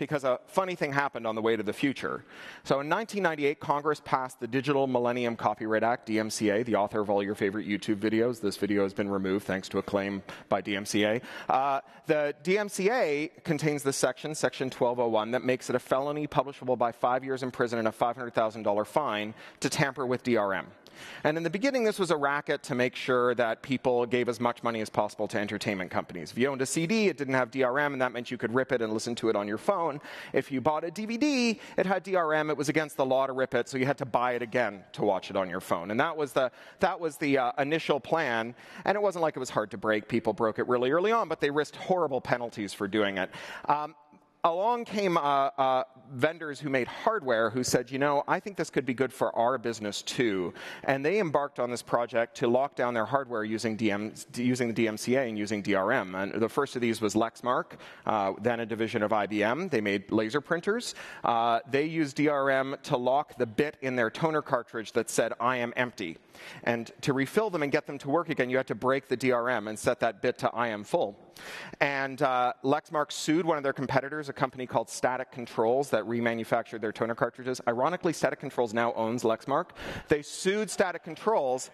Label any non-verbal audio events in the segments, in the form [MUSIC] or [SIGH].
because a funny thing happened on the way to the future. So in 1998, Congress passed the Digital Millennium Copyright Act, DMCA, the author of all your favorite YouTube videos. This video has been removed thanks to a claim by DMCA. Uh, the DMCA contains this section, Section 1201, that makes it a felony punishable by five years in prison and a $500,000 fine to tamper with DRM. And in the beginning, this was a racket to make sure that people gave as much money as possible to entertainment companies. If you owned a CD, it didn't have DRM, and that meant you could rip it and listen to it on your phone. If you bought a DVD, it had DRM. It was against the law to rip it, so you had to buy it again to watch it on your phone. And that was the, that was the uh, initial plan. And it wasn't like it was hard to break. People broke it really early on, but they risked horrible penalties for doing it. Um, along came uh, uh, vendors who made hardware who said, you know, I think this could be good for our business too. And they embarked on this project to lock down their hardware using, DM, using the DMCA and using DRM. And the first of these was Lexmark, uh, then a division of IBM. They made laser printers. Uh, they used DRM to lock the bit in their toner cartridge that said, I am empty. And to refill them and get them to work again, you had to break the DRM and set that bit to I am full. And uh, Lexmark sued one of their competitors, a company called Static Controls that remanufactured their toner cartridges. Ironically, Static Controls now owns Lexmark. They sued Static Controls.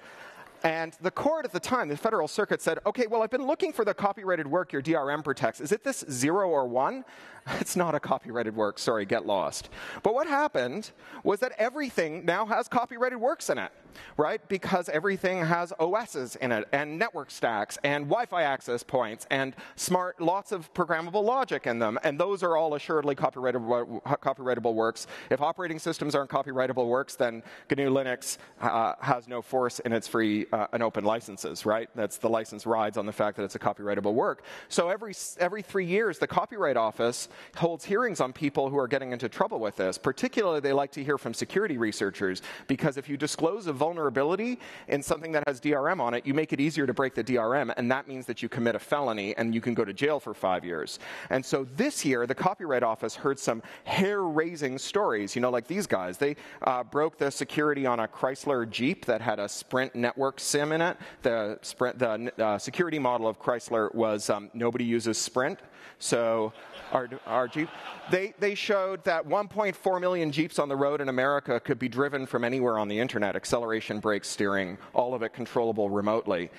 And the court at the time, the Federal Circuit said, okay, well, I've been looking for the copyrighted work your DRM protects. Is it this zero or one? [LAUGHS] It's not a copyrighted work. Sorry, get lost. But what happened was that everything now has copyrighted works in it right? Because everything has OSs in it, and network stacks, and Wi Fi access points, and smart, lots of programmable logic in them. And those are all assuredly copyrightable, copyrightable works. If operating systems aren't copyrightable works, then GNU Linux uh, has no force in its free uh, and open licenses, right? That's the license rides on the fact that it's a copyrightable work. So every, every three years, the Copyright Office holds hearings on people who are getting into trouble with this. Particularly, they like to hear from security researchers, because if you disclose a vulnerability in something that has DRM on it, you make it easier to break the DRM, and that means that you commit a felony and you can go to jail for five years. And so this year, the Copyright Office heard some hair raising stories. You know, like these guys. They uh, broke the security on a Chrysler Jeep that had a Sprint network SIM in it. The, Sprint, the uh, security model of Chrysler was um, nobody uses Sprint. So our, our Jeep. They, they showed that 1.4 million Jeeps on the road in America could be driven from anywhere on the internet, acceleration, brakes, steering, all of it controllable remotely.